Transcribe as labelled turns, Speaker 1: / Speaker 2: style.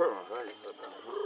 Speaker 1: Huh, right.